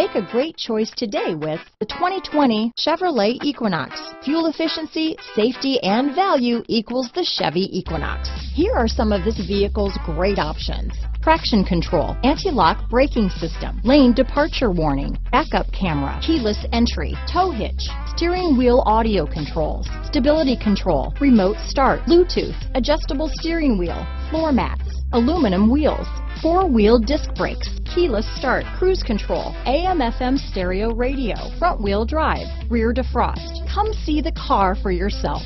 Make a great choice today with the 2020 Chevrolet Equinox. Fuel efficiency, safety, and value equals the Chevy Equinox. Here are some of this vehicle's great options. Traction control, anti-lock braking system, lane departure warning, backup camera, keyless entry, tow hitch, steering wheel audio controls, stability control, remote start, Bluetooth, adjustable steering wheel, floor mats, aluminum wheels, four-wheel disc brakes, keyless start, cruise control, AM FM stereo radio, front wheel drive, rear defrost. Come see the car for yourself.